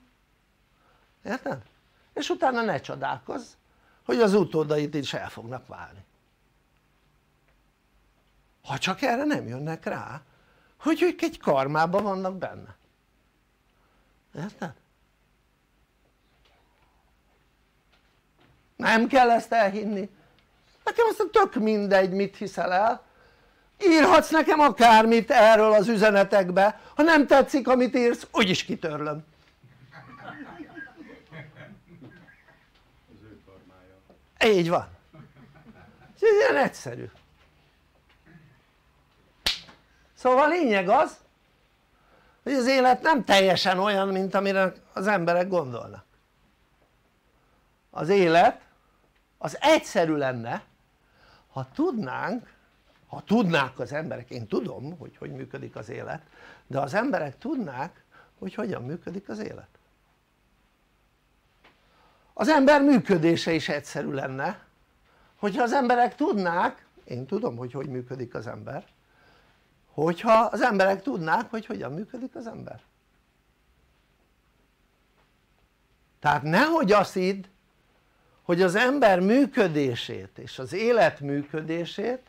Érted? és utána ne csodálkozz hogy az utódaid is el fognak válni. Ha csak erre nem jönnek rá hogy ők egy karmában vannak benne. Érted? nem kell ezt elhinni nekem aztán tök mindegy mit hiszel el. Írhatsz nekem akármit erről az üzenetekbe. Ha nem tetszik amit írsz úgyis kitörlöm. Így van. Ez ilyen egyszerű. Szóval a lényeg az hogy az élet nem teljesen olyan mint amire az emberek gondolnak. Az élet az egyszerű lenne ha tudnánk ha tudnák az emberek, én tudom hogy hogy működik az élet de az emberek tudnák hogy hogyan működik az élet. Az ember működése is egyszerű lenne. Hogyha az emberek tudnák én tudom hogy hogy működik az ember hogyha az emberek tudnák hogy hogyan működik az ember. Tehát nehogy azt hidd hogy az ember működését és az élet működését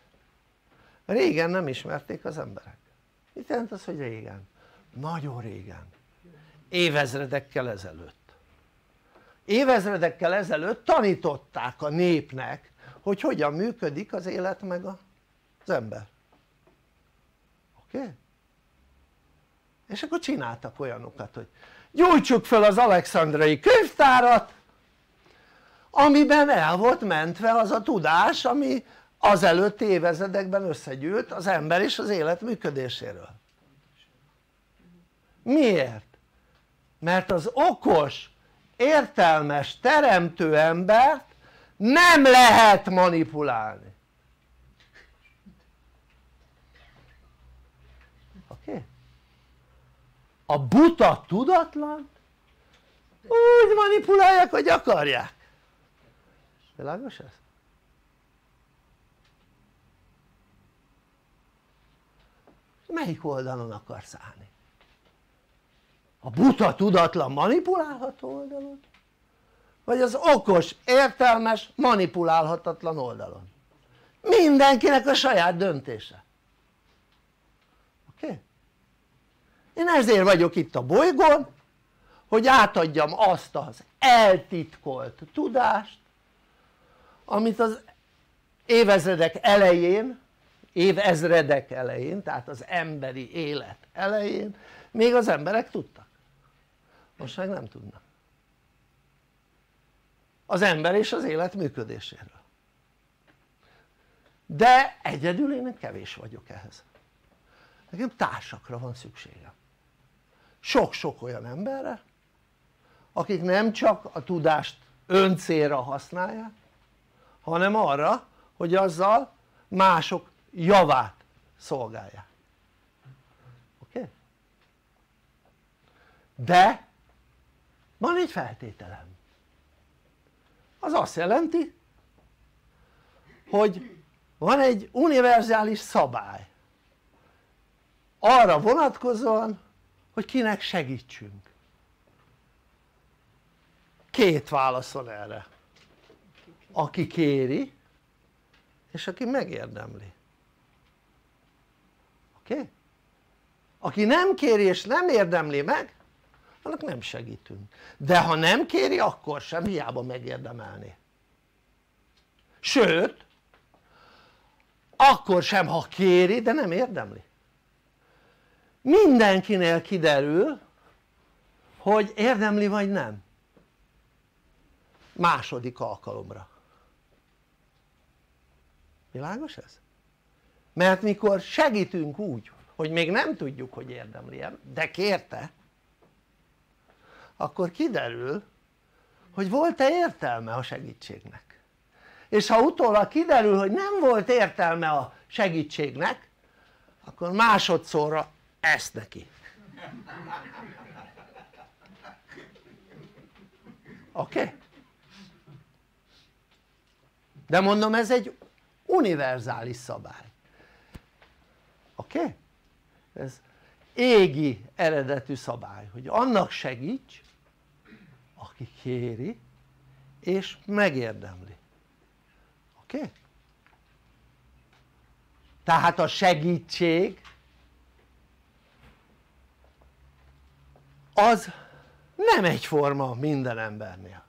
régen nem ismerték az emberek mit jelent az hogy régen? nagyon régen évezredekkel ezelőtt évezredekkel ezelőtt tanították a népnek hogy hogyan működik az élet meg az ember oké? És akkor csináltak olyanokat hogy gyújtsuk fel az alexandrai könyvtárat amiben el volt mentve az a tudás ami azelőtt évezredekben összegyűlt az ember és az élet működéséről miért? mert az okos, értelmes, teremtő embert nem lehet manipulálni oké? A buta tudatlan úgy manipulálják hogy akarják világos ez? melyik oldalon akarsz állni? a buta tudatlan manipulálható oldalon? vagy az okos, értelmes, manipulálhatatlan oldalon? mindenkinek a saját döntése oké? Okay? én ezért vagyok itt a bolygón hogy átadjam azt az eltitkolt tudást amit az évezredek elején évezredek elején tehát az emberi élet elején még az emberek tudtak. Most meg nem tudnak. Az ember és az élet működéséről. De egyedül én kevés vagyok ehhez. Nekem társakra van szükségem. Sok-sok olyan emberre akik nem csak a tudást öncélra használják hanem arra hogy azzal mások javát szolgálják oké? Okay? de van egy feltételem az azt jelenti hogy van egy univerzális szabály arra vonatkozóan hogy kinek segítsünk két válasz van erre aki kéri és aki megérdemli. Oké? Aki nem kéri és nem érdemli meg annak nem segítünk. De ha nem kéri akkor sem hiába megérdemelni. Sőt akkor sem ha kéri de nem érdemli. Mindenkinél kiderül hogy érdemli vagy nem. Második alkalomra világos ez? mert mikor segítünk úgy hogy még nem tudjuk hogy érdemli -e, de kérte akkor kiderül hogy volt-e értelme a segítségnek és ha utólag kiderül hogy nem volt értelme a segítségnek akkor másodszorra ezt neki oké? Okay? de mondom ez egy univerzális szabály oké? Okay? ez égi eredetű szabály hogy annak segíts aki kéri és megérdemli oké? Okay? tehát a segítség az nem egyforma minden embernél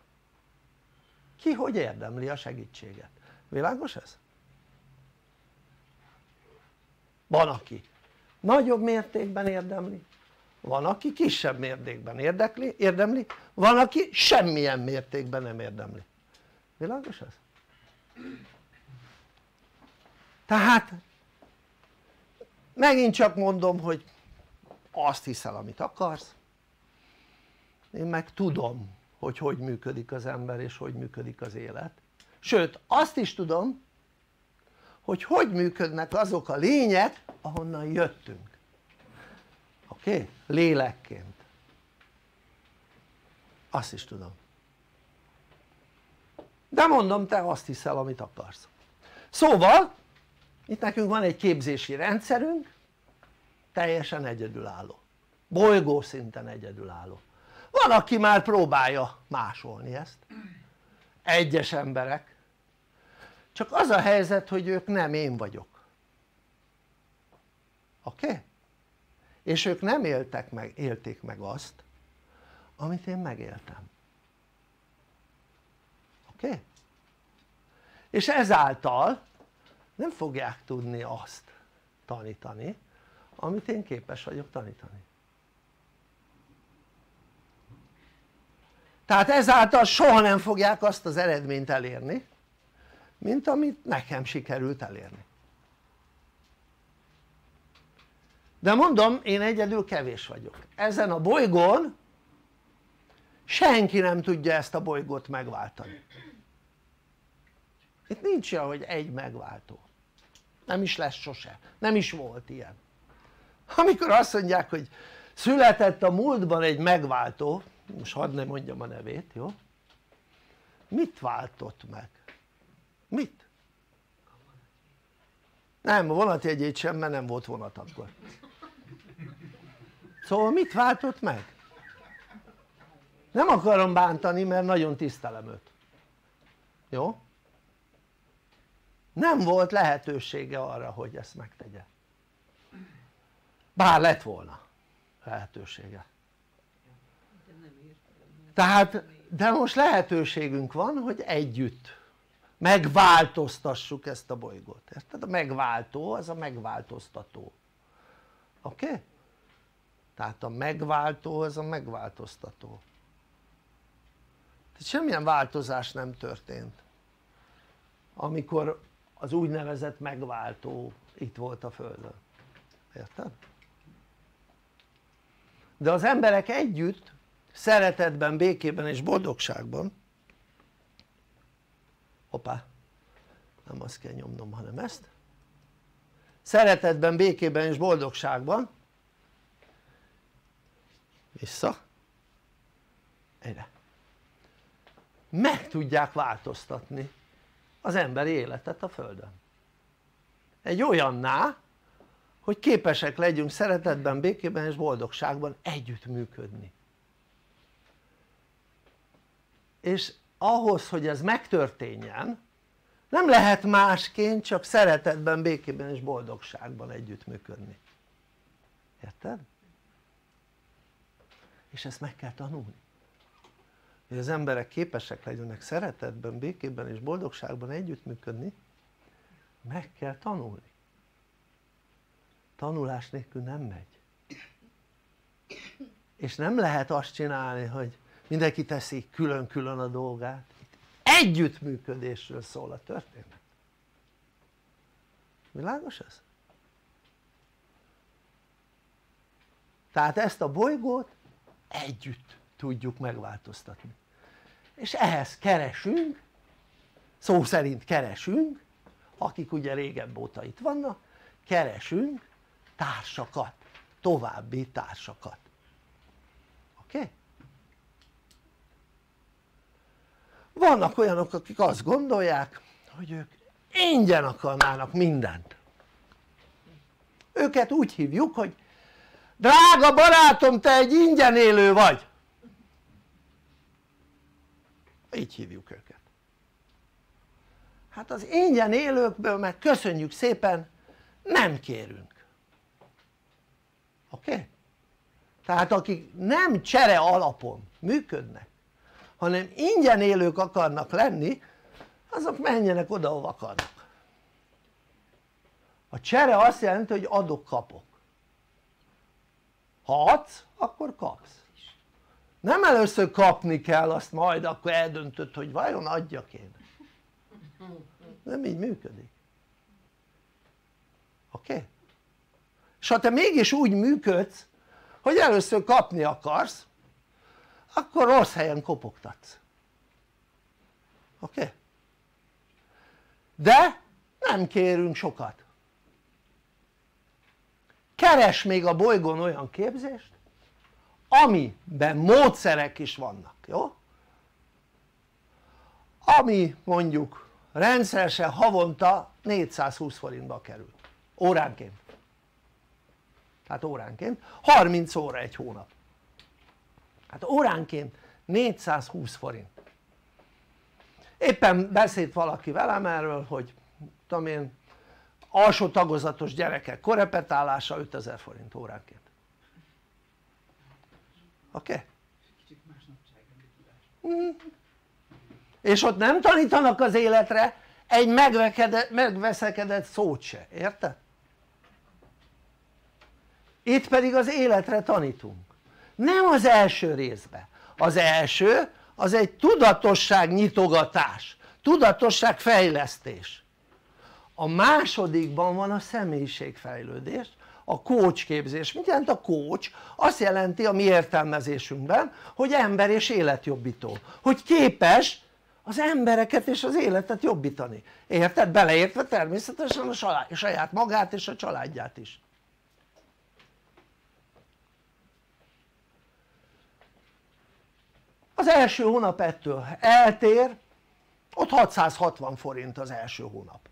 ki hogy érdemli a segítséget, világos ez? Van aki nagyobb mértékben érdemli van aki kisebb mértékben érdekli, érdemli van aki semmilyen mértékben nem érdemli. Világos ez? tehát megint csak mondom hogy azt hiszel amit akarsz. Én meg tudom hogy hogy működik az ember és hogy működik az élet. Sőt azt is tudom hogy hogy működnek azok a lények ahonnan jöttünk. Oké? Okay? lélekként. Azt is tudom. De mondom te azt hiszel amit akarsz. Szóval itt nekünk van egy képzési rendszerünk teljesen egyedülálló. Bolygó szinten egyedülálló. Van aki már próbálja másolni ezt. Egyes emberek csak az a helyzet hogy ők nem én vagyok oké? Okay? és ők nem éltek meg, élték meg azt amit én megéltem oké? Okay? és ezáltal nem fogják tudni azt tanítani amit én képes vagyok tanítani tehát ezáltal soha nem fogják azt az eredményt elérni mint amit nekem sikerült elérni. De mondom én egyedül kevés vagyok. Ezen a bolygón senki nem tudja ezt a bolygót megváltani. Itt nincs olyan hogy egy megváltó. Nem is lesz sose, nem is volt ilyen. Amikor azt mondják hogy született a múltban egy megváltó most hadd ne mondjam a nevét jó? mit váltott meg? Mit? nem a vonatjegyét sem mert nem volt vonat akkor szóval mit váltott meg? nem akarom bántani mert nagyon tisztelem őt jó? nem volt lehetősége arra hogy ezt megtegye bár lett volna lehetősége tehát de most lehetőségünk van hogy együtt megváltoztassuk ezt a bolygót, érted? a megváltó az a megváltoztató oké? Okay? tehát a megváltó az a megváltoztató tehát semmilyen változás nem történt amikor az úgynevezett megváltó itt volt a földön, érted? de az emberek együtt szeretetben, békében és boldogságban hoppá. Nem azt kell nyomnom hanem ezt. Szeretetben, békében és boldogságban. Vissza. Egyre. Meg tudják változtatni az emberi életet a Földön. Egy olyanná hogy képesek legyünk szeretetben, békében és boldogságban együttműködni. És ahhoz hogy ez megtörténjen nem lehet másként csak szeretetben, békében és boldogságban együttműködni. Érted? és ezt meg kell tanulni. Hogy az emberek képesek legyenek szeretetben, békében és boldogságban együttműködni meg kell tanulni. Tanulás nélkül nem megy. És nem lehet azt csinálni hogy mindenki teszi külön-külön a dolgát együttműködésről szól a történet világos ez? tehát ezt a bolygót együtt tudjuk megváltoztatni és ehhez keresünk szó szerint keresünk akik ugye régebb óta itt vannak keresünk társakat, további társakat oké? Okay? Vannak olyanok akik azt gondolják hogy ők ingyen akarnának mindent őket úgy hívjuk hogy drága barátom te egy ingyen élő vagy így hívjuk őket hát az ingyen élőkből meg köszönjük szépen nem kérünk oké? Okay? tehát akik nem csere alapon működnek hanem ingyen élők akarnak lenni azok menjenek oda ahova akarnak a csere azt jelenti hogy adok-kapok ha adsz akkor kapsz nem először kapni kell azt majd akkor eldöntöd hogy vajon adjak én nem így működik oké? Okay? és ha te mégis úgy működsz hogy először kapni akarsz akkor rossz helyen kopogtatsz oké? Okay? de nem kérünk sokat keres még a bolygón olyan képzést amiben módszerek is vannak, jó? ami mondjuk rendszeresen havonta 420 forintba kerül óránként tehát óránként 30 óra egy hónap hát óránként 420 forint éppen beszélt valaki velem erről hogy tudom én alsó tagozatos gyerekek korepetálása 5000 forint óránként oké? Okay? Mm. és ott nem tanítanak az életre egy megveszekedett szót se, érted? itt pedig az életre tanítunk nem az első részbe az első az egy tudatosság nyitogatás tudatosság fejlesztés. A másodikban van a személyiségfejlődés a coach képzés, mit jelent a coach? azt jelenti a mi értelmezésünkben hogy ember és életjobbító, hogy képes az embereket és az életet jobbítani, érted? beleértve természetesen a saját magát és a családját is az első hónap ettől eltér ott 660 forint az első hónap.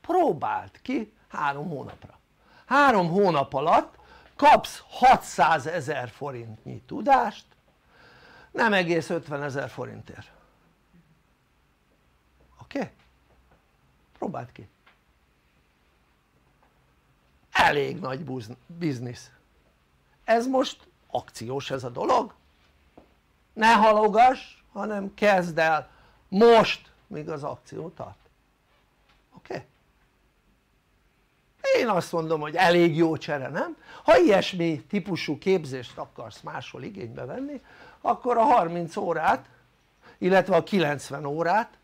Próbáld ki három hónapra. Három hónap alatt kapsz 600 ezer forintnyi tudást nem egész 50 ezer forintért. Oké? Okay? próbáld ki. Elég nagy biznisz. Ez most akciós ez a dolog ne halogass hanem kezd el most míg az akció tart oké? Okay? én azt mondom hogy elég jó csere nem? ha ilyesmi típusú képzést akarsz máshol igénybe venni akkor a 30 órát illetve a 90 órát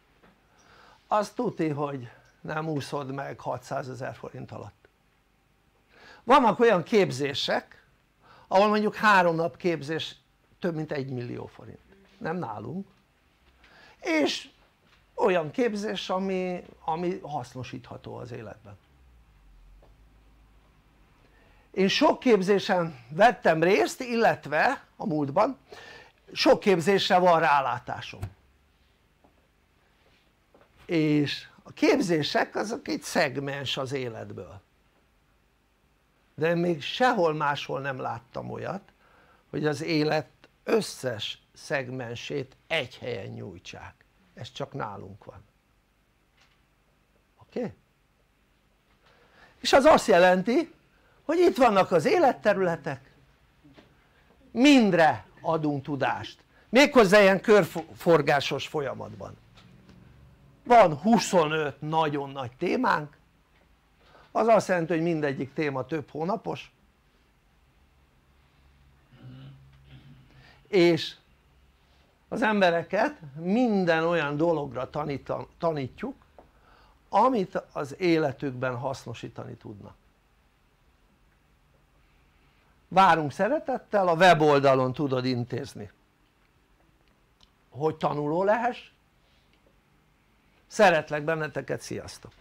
azt tuti hogy nem úszod meg 600 ezer forint alatt vannak olyan képzések ahol mondjuk három nap képzés több mint egy millió forint. Nem nálunk. És olyan képzés ami, ami hasznosítható az életben. Én sok képzésen vettem részt illetve a múltban sok képzésre van rálátásom. És a képzések azok egy szegmens az életből. De még sehol máshol nem láttam olyat hogy az élet összes szegmensét egy helyen nyújtsák. Ez csak nálunk van. Oké? Okay? és az azt jelenti hogy itt vannak az életterületek. Mindre adunk tudást. Méghozzá ilyen körforgásos folyamatban. Van 25 nagyon nagy témánk. Az azt jelenti hogy mindegyik téma több hónapos és az embereket minden olyan dologra tanítjuk amit az életükben hasznosítani tudnak várunk szeretettel, a weboldalon tudod intézni hogy tanuló lehess szeretlek benneteket, sziasztok!